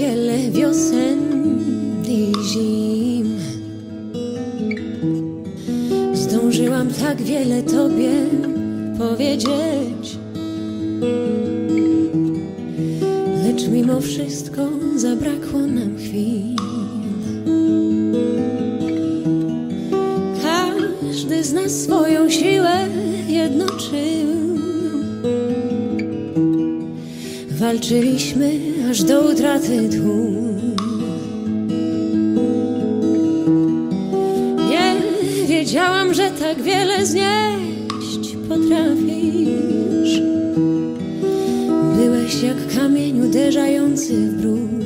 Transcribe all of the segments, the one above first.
wiele wiosen i zim. Zdążyłam tak wiele tobie powiedzieć. Lecz mimo wszystko zabrakło nam chwil. Każdy z nas swoją siłę jednoczył. Walczyliśmy aż do utraty tchu. Nie wiedziałam, że tak wiele znieść potrafisz. Byłeś jak kamień uderzający w bruk.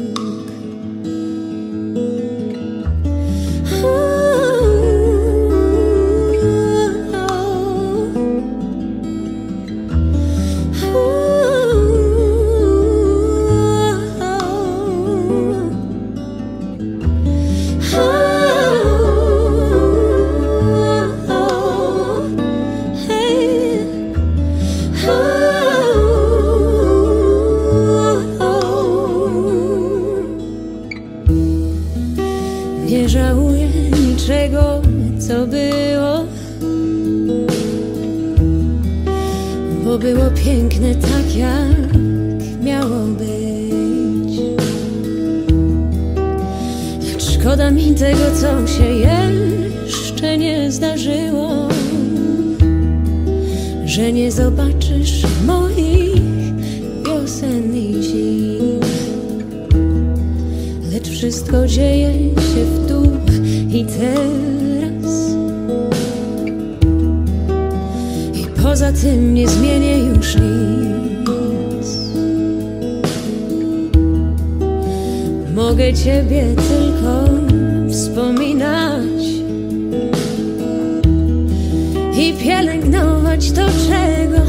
Żałuję niczego, co było, bo było piękne tak, jak miało być. Szkoda mi tego, co się jeszcze nie zdarzyło, że nie zobaczysz moich wszystko dzieje się w tu i teraz. I poza tym nie zmienię już nic. Mogę Ciebie tylko wspominać i pielęgnować to, czego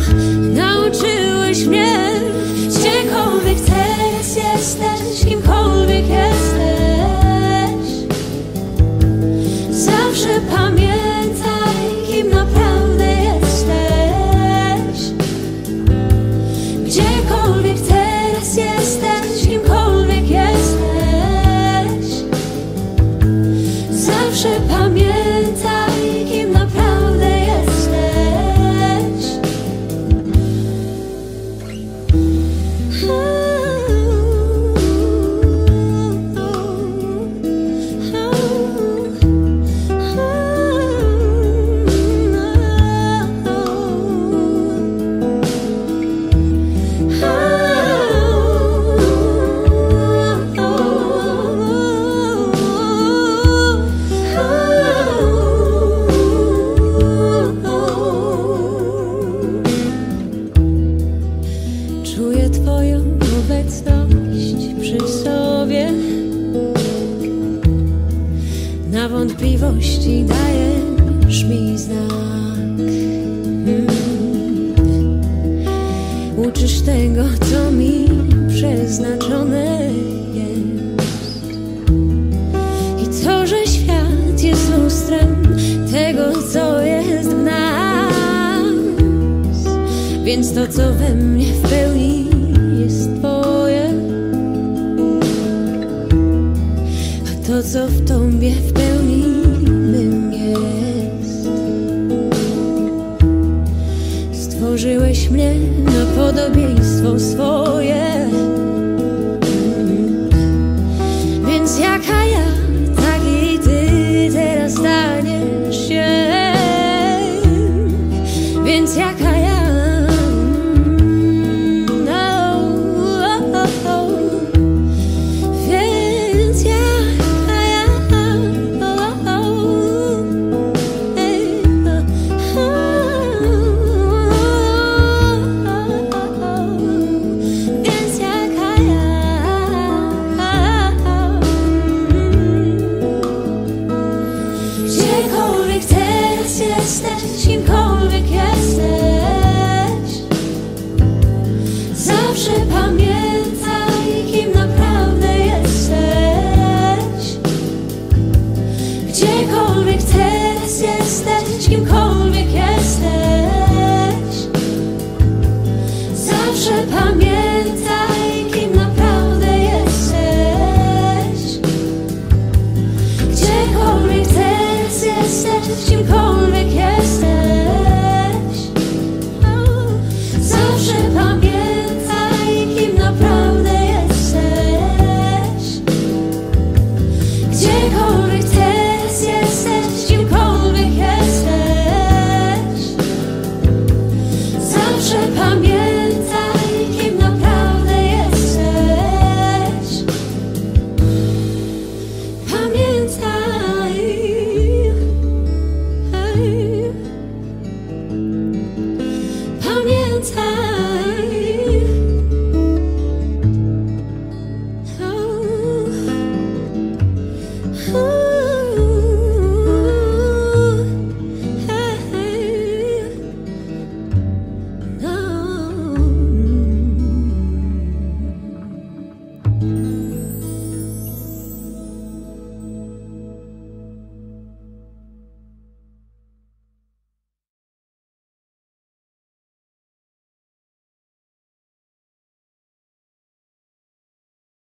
przy sobie. Na wątpliwości dajesz mi znak. Mm. Uczysz tego, co mi przeznaczone jest. I to, że świat jest lustrem tego, co jest w nas. Więc to, co we mnie w pełni jest to, co w Tobie w pełni mym jest. Stworzyłeś mnie na podobieństwo swoje. Więc jaka ja, tak i Ty teraz staniesz się. Więc jaka ja